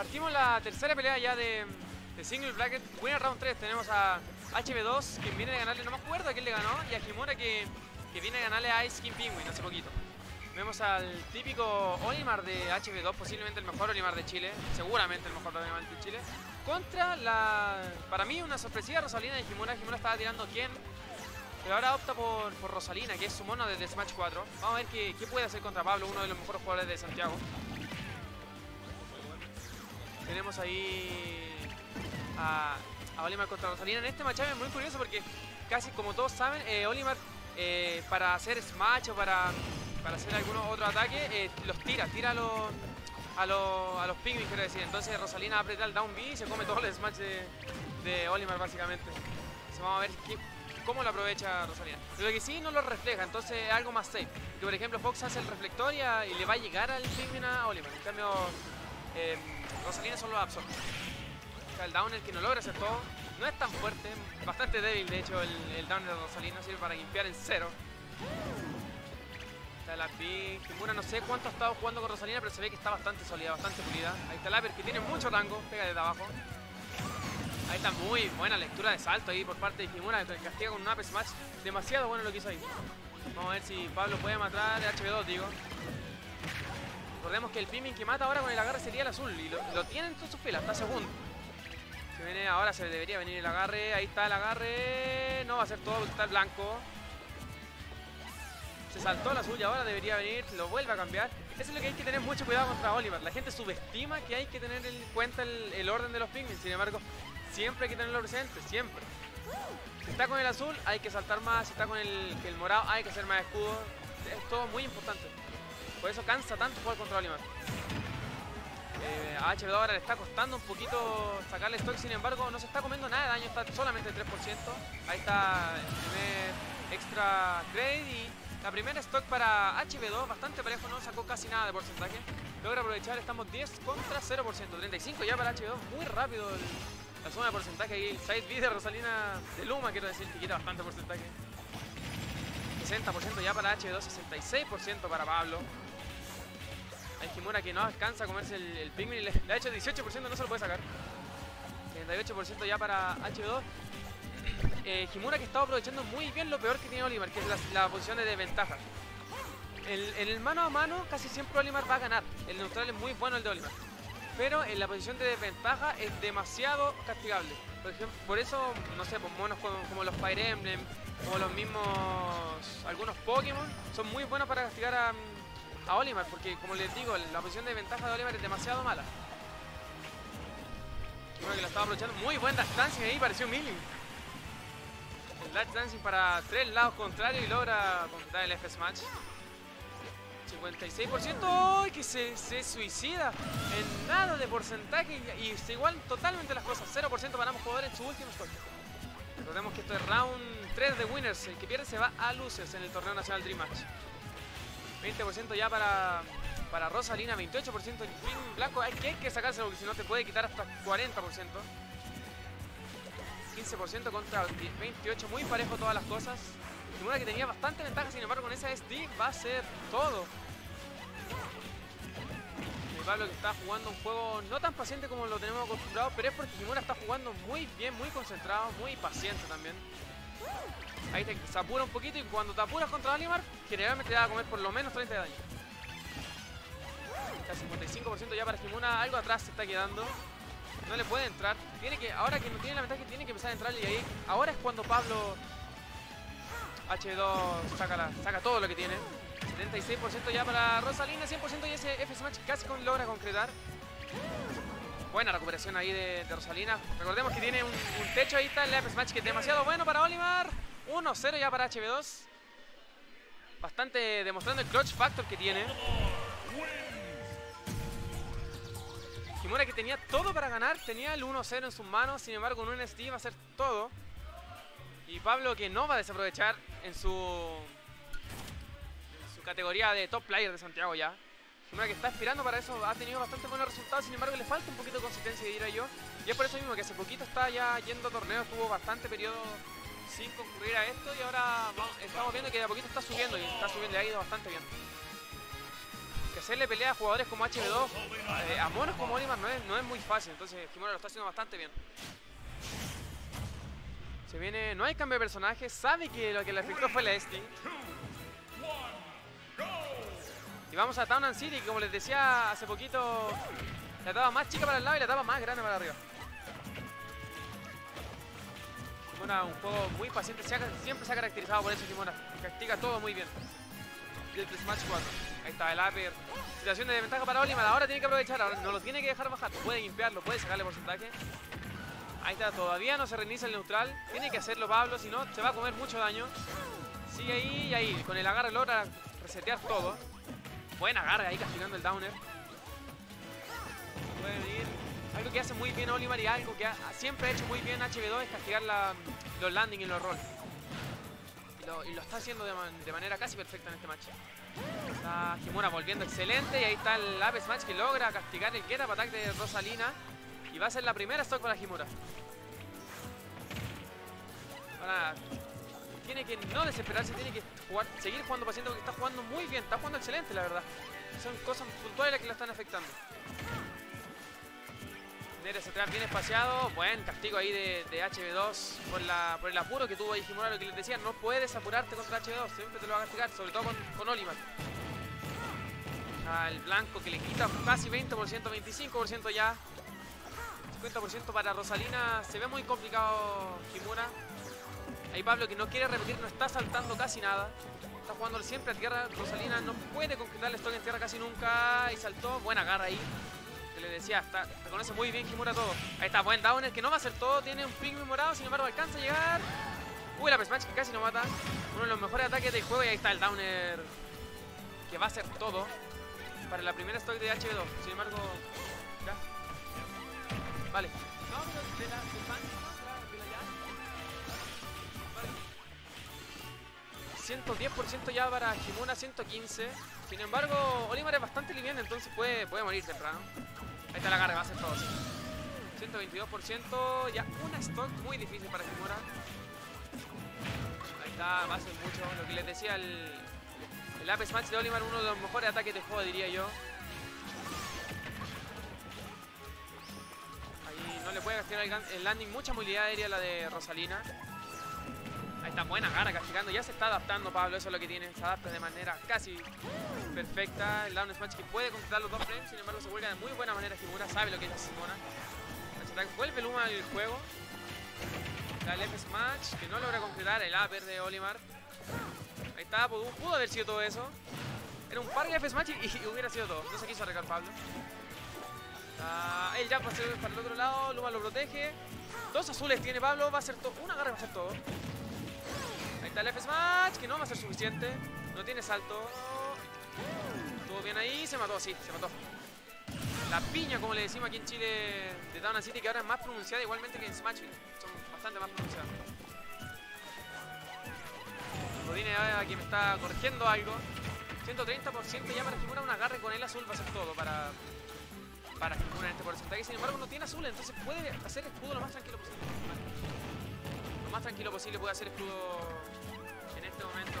partimos la tercera pelea ya de, de Single Bracket. Winner Round 3 tenemos a HB2, que viene de ganarle, no me acuerdo a quién le ganó, y a Kimura que, que viene a ganarle a Ice King Penguin hace poquito. Vemos al típico Olimar de HB2, posiblemente el mejor Olimar de Chile, seguramente el mejor Olimar de Chile, contra la, para mí, una sorpresiva Rosalina de Kimura. Kimura estaba tirando quién, pero ahora opta por, por Rosalina, que es su mono desde Smash 4. Vamos a ver qué, qué puede hacer contra Pablo, uno de los mejores jugadores de Santiago. Tenemos ahí a, a Olimar contra Rosalina. En este matchup es muy curioso porque casi como todos saben, eh, Olimar eh, para hacer Smash o para, para hacer algún otro ataque, eh, los tira, tira a los, a los, a los quiero decir. Entonces Rosalina aprieta el down B y se come todo el Smash de, de Olimar básicamente. Entonces vamos a ver qué, cómo lo aprovecha Rosalina. Lo que sí no lo refleja, entonces es algo más safe. Que por ejemplo Fox hace el reflector y, a- y le va a llegar al pingüino a Olimar. En cambio, eh, Rosalina solo lo absorbe. El downer que no logra hacer todo. No es tan fuerte, bastante débil de hecho el, el downer de Rosalina, sirve para limpiar en cero. Está la Big. Kimura no sé cuánto ha estado jugando con Rosalina, pero se ve que está bastante sólida, bastante pulida. Ahí está Lapper que tiene mucho rango, pega desde abajo. Ahí está muy buena lectura de salto ahí por parte de Kimura, que castiga con un up smash. Demasiado bueno lo que hizo ahí. Vamos a ver si Pablo puede matar a HB2, digo. Recordemos que el pimming que mata ahora con el agarre sería el azul y lo, lo tiene en sus filas, está segundo. Ahora se debería venir el agarre, ahí está el agarre, no va a ser todo, está el blanco. Se saltó azul y ahora debería venir, lo vuelve a cambiar. Eso es lo que hay que tener mucho cuidado contra Oliver. La gente subestima que hay que tener en cuenta el, orden de los pingüinos, sin embargo, siempre hay que tenerlo presente, siempre. Si está con el azul, hay que saltar más, si está con el, el morado, hay que hacer más escudo. Es todo muy importante. Por eso cansa tanto jugar contra Olimar. Eh, a HB2 ahora le está costando un poquito sacarle stock, sin embargo no se está comiendo nada de daño, está solamente el 3%. Ahí está el primer extra grade y la primera stock para HB2, bastante parejo, no sacó casi nada de porcentaje. Logra aprovechar, estamos 10 contra 0%, 35 ya para HB2, muy rápido la suma de porcentaje ahí. El side B de Rosalina de Luma, quiero decir, que quita bastante porcentaje. 60% ya para H2, 66% para Pablo. Hay Kimura que no alcanza a comerse el, el Pikmin le, ha hecho 18%, no se lo puede sacar. 38% ya para H2. Eh, Kimura que está aprovechando muy bien lo peor que tiene Olimar, que es la, posición de desventaja. En el mano a mano casi siempre Olimar va a ganar. El neutral es muy bueno el de Olimar. Pero en la posición de desventaja es demasiado castigable. Por ejemplo, por eso, no sé, pues monos como, como los Fire Emblem, como los mismos, algunos Pokémon, son muy buenos para castigar a, a Olimar, porque como les digo, la posición de ventaja de Olimar es demasiado mala. Bueno, que la estaba aprovechando. Muy buen dash dancing ahí, pareció Milling. El dash dancing para tres lados contrarios y logra completar el F Smash. 56%, ¡ay! que se, suicida en nada de porcentaje y, y se igualan totalmente las cosas. 0% para ambos jugadores en su último stock. Recordemos que esto es round 3 de winners. El que pierde se va a luces en el torneo nacional Dream Match. 20% ya para, para Rosalina, 28% en Green Blanco. Hay que, hay que sacárselo porque si no te puede quitar hasta 40%. 15% contra 28, muy parejo todas las cosas. Kimura que tenía bastante ventaja, sin embargo con esa SD va a ser todo. Y Pablo que está jugando un juego no tan paciente como lo tenemos acostumbrado, pero es porque Kimura está jugando muy bien, muy concentrado, muy paciente también. Ahí te, se apura un poquito y cuando te apuras contra Alimar, generalmente te va a comer por lo menos 30 de daño. Está 55% ya para Kimura, algo atrás se está quedando. No le puede entrar. Tiene que, ahora que no tiene la ventaja, tiene que empezar a entrar y ahí. Ahora es cuando Pablo H2 saca, la- saca todo lo que tiene. 76% ya para Rosalina, 100% y ese F Smash casi con, logra concretar. Buena recuperación ahí de, Rosalina. Recordemos que tiene un, techo ahí, está el F Smash que es demasiado bueno para Olimar. 1-0 ya para HB2. Bastante demostrando el clutch factor que tiene. Kimura que tenía todo para ganar, tenía el 1-0 en sus manos, sin embargo con un SD va a hacer todo. Y Pablo que no va a desaprovechar en su, en su categoría de top player de Santiago ya. Kimura que está aspirando para eso, ha tenido bastante buenos resultados, sin embargo le falta un poquito de consistencia diría yo. Y es por eso mismo que hace poquito está ya yendo a torneos, tuvo bastante periodo sin concurrir a esto y ahora estamos viendo que de a poquito está subiendo y está subiendo, le ha ido bastante bien. Que hacerle pelea a jugadores como HB2, eh, a monos como Olimar no es, no es muy fácil, entonces Kimura lo está haciendo bastante bien. Se viene, no hay cambio de personaje, sabe que lo que le afectó fue la Esti. Y vamos a Town and City, como les decía hace poquito, la etapa más chica para el lado y la etapa más grande para arriba. Kimura, un juego muy paciente, siempre se ha caracterizado por eso Kimura. Castiga todo muy bien. El Smash 4. Ahí está el upper. Situación de ventaja para Olimar. Ahora tiene que aprovechar. Ahora no lo tiene que dejar bajar. Puede limpiarlo, puede sacarle porcentaje. Ahí está, todavía no se reinicia el neutral. Tiene que hacerlo Pablo, si no se va a comer mucho daño. Sigue ahí y ahí. Con el agarre logra resetear todo. Buena agarre ahí castigando el downer. Puede venir. Algo que hace muy bien Olimar y algo que siempre ha hecho muy bien HB2 es castigar los landing y los rolls. Y lo, está haciendo de, manera casi perfecta en este match. Está Kimura volviendo excelente y ahí está el Ape Smash que logra castigar el get up attack de Rosalina. Y va a ser la primera stock para Kimura. Ahora, tiene que no desesperarse, tiene que jugar, seguir jugando paciente porque está jugando muy bien, está jugando excelente la verdad. Son cosas puntuales las que la están afectando. Nere se trae bien espaciado. Buen castigo ahí de, HB2 por, el apuro que tuvo ahí Jimura. Lo que les decía, no puedes apurarte contra HB2. Siempre te lo va a castigar, sobre todo con, con Olimar. Al blanco que le quita casi 20%, 25% ya. 50% para Rosalina. Se ve muy complicado Jimura. Ahí Pablo que no quiere repetir, no está saltando casi nada. Está jugando siempre a tierra. Rosalina no puede concretar el stock en tierra casi nunca. Y saltó. Buena garra ahí. Que le decía, está, reconoce muy bien Kimura todo. Ahí está, buen downer que no va a hacer todo. Tiene un ping morado, sin embargo alcanza a llegar. Uy, la Smash que casi no mata. Uno de los mejores ataques del juego. Y ahí está el downer que va a hacer todo. Para la primera stock de HB2. Sin embargo, ya. Vale. No, de la, 110% ya para Kimuna, 115. Sin embargo, Olimar es bastante liviano, entonces puede, puede morir temprano. Ahí está la carga, va a ser todo 122%, ya una stock muy difícil para Kimura. Ahí está, va a ser mucho. Lo que les decía, el, el Ape Smash de Olimar, uno de los mejores ataques de juego, diría yo. Ahí no le puede gastar el landing, mucha movilidad aérea la de Rosalina. Está, buena gana castigando. Ya se está adaptando Pablo, eso es lo que tiene. Se adapta de manera casi perfecta. El down smash que puede completar los dos frames. Sin embargo, se vuelve de muy buena manera Kimura. Sabe lo que es Simona. Vuelve Luma al juego. el F Smash que no logra concretar el upper de Olimar. Ahí está, pudo, haber sido todo eso. Era un par de F Smash y, hubiera sido todo. No se quiso arreglar Pablo. Ah, el jump va a ser para el otro lado. Luma lo protege. Dos azules tiene Pablo. Va a ser todo. Una garra va a ser todo el F-Smash, que no va a ser suficiente. No tiene salto. Estuvo bien ahí, se mató, sí, se mató. La piña, como le decimos aquí en Chile, de Down City, que ahora es más pronunciada igualmente que en Smash. Son bastante más pronunciadas. Rodine aquí me está corrigiendo algo. 130% ya para Kimura un agarre con el azul va a ser todo para, para Kimura en este porcentaje. Sin embargo, no tiene azul, entonces puede hacer escudo lo más tranquilo posible. Lo más tranquilo posible puede hacer escudo este momento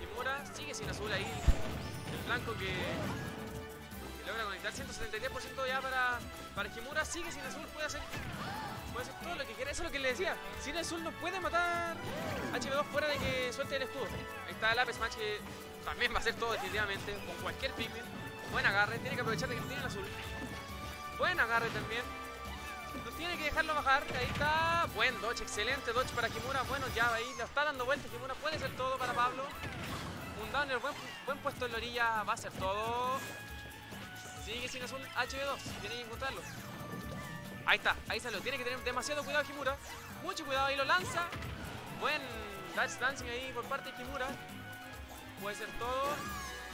Kimura sigue sin azul ahí. El blanco que, logra conectar 173% ya para, para Kimura. Sigue sin azul, puede hacer, puede hacer todo lo que quiera. Eso es lo que le decía. Sin azul no puede matar HB2 fuera de que suelte el escudo. Ahí está el Ape Smash que también va a hacer todo definitivamente con cualquier Pikmin. Buen agarre, tiene que aprovechar de que tiene el azul. Buen agarre también. No tiene que dejarlo bajar. Ahí está. Buen dodge. Excelente dodge para Kimura. Bueno, ya ahí lo está dando vueltas. Kimura puede ser todo para Pablo. Un downer. Buen, buen puesto en la orilla. Va a ser todo. Sigue sin azul HB2. Tiene que encontrarlo. Ahí está. Ahí salió. Tiene que tener demasiado cuidado Kimura. Mucho cuidado. Ahí lo lanza. Buen dash dancing ahí por parte de Kimura. Puede ser todo.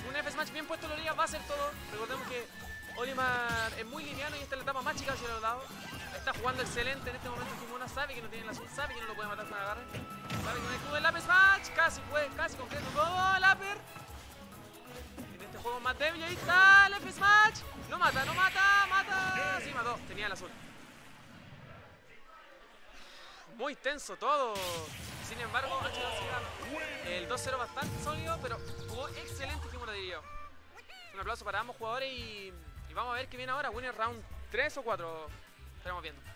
Un F-Smash bien puesto en la orilla. Va a ser todo. Recordemos que Olimar es muy lineano y esta es la etapa más chica hacia los lados. Está jugando excelente en este momento Kimura, sabe que no tiene la azul, sabe que no lo puede matar con agarre. Sabe que no escudo el Ape Smash, casi puede, casi concreto todo el. En este juego más débil, ahí está el F Smash. No mata, no mata, mata. Sí, mató, tenía el azul. Muy tenso todo. Sin embargo, el 2-0 bastante sólido, pero jugó excelente Kimura diría yo. Una aplauso para ambos jugadores y, vamos a ver qué viene ahora. Winner round 3 o 4. Estaremos viendo.